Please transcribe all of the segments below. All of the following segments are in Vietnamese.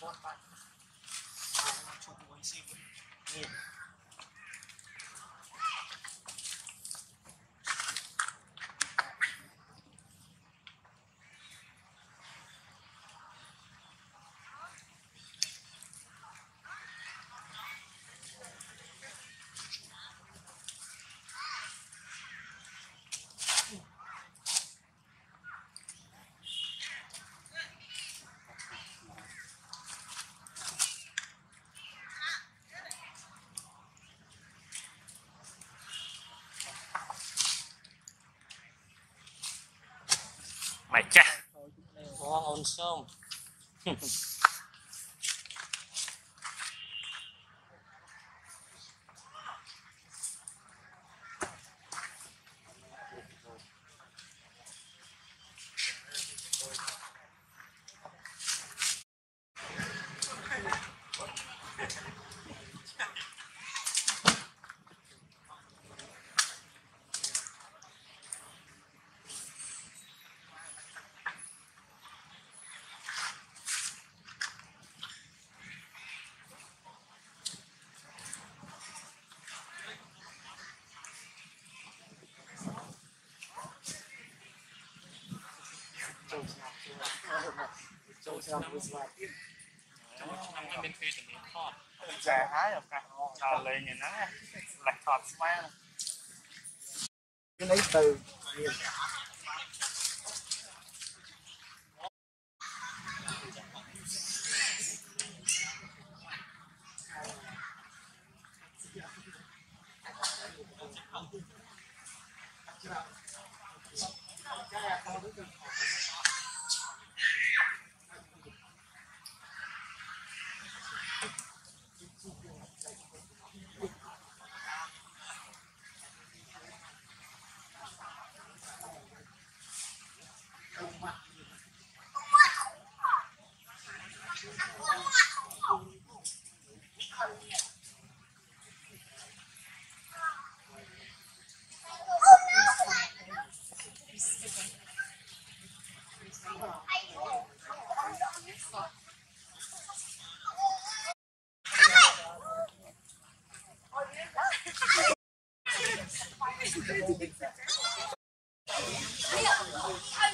ผมโไปโดนชุบหัวซินี่ mày cha ចូលឆ្នាំមួយស្វាទៀតចូលឆ្នាំនេះមានពេលជំនាញថតចាហើយឱកាសដល់លេងឯណាលេខថតស្វាគឺនេះទៅមាន Yeah.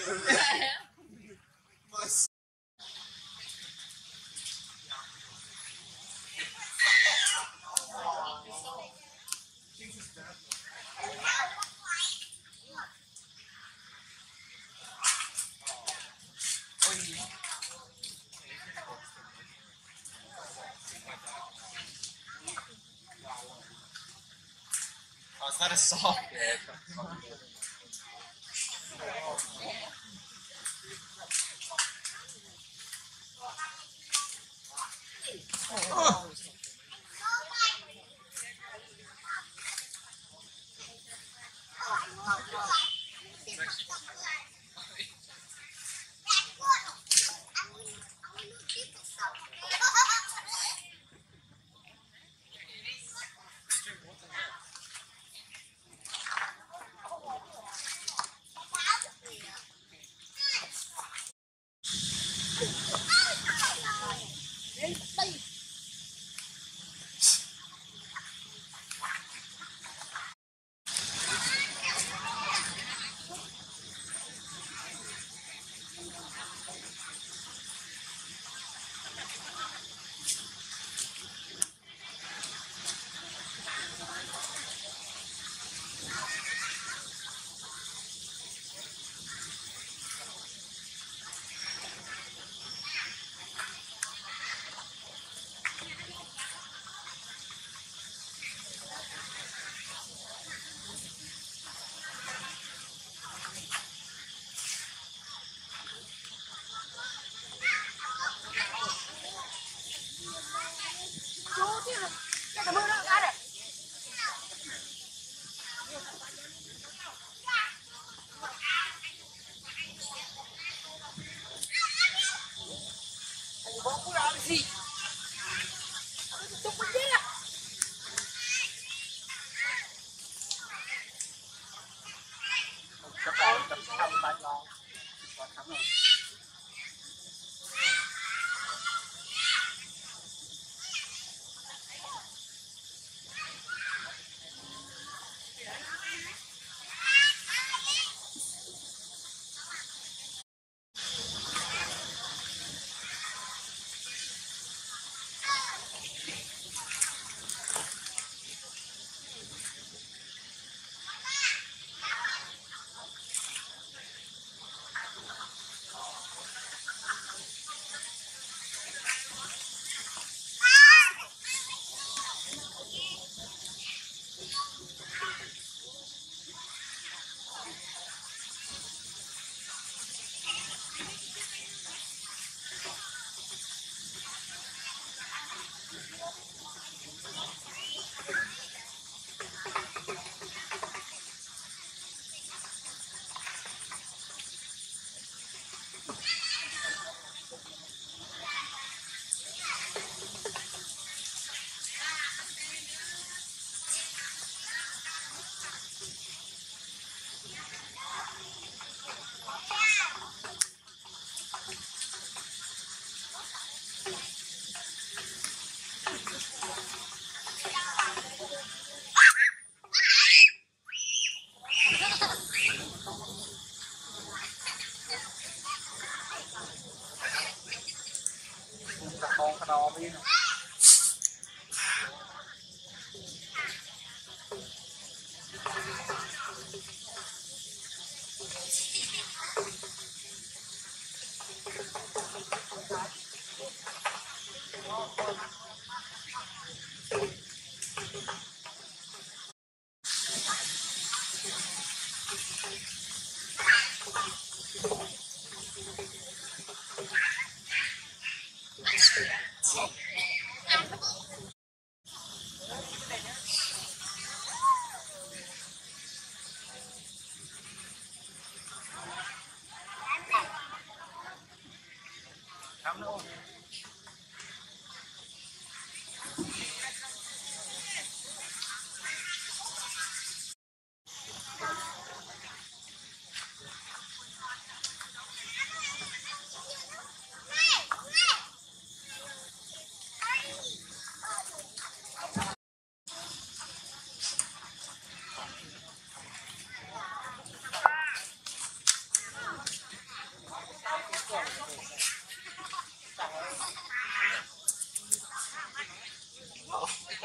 Oh, it's not a soft. Oh. ¡Vale! กะคองขนอมนี่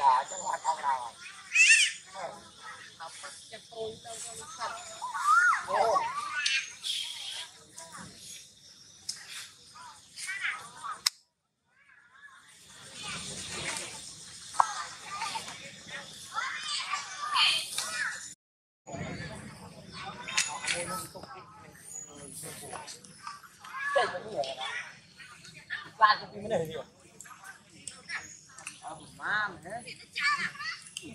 họ chứ không phải không nào học cho tôi đâu không sạch Hãy subscribe cho kênh Ghiền Mì Gõ Để không bỏ lỡ những video hấp dẫn Thank you.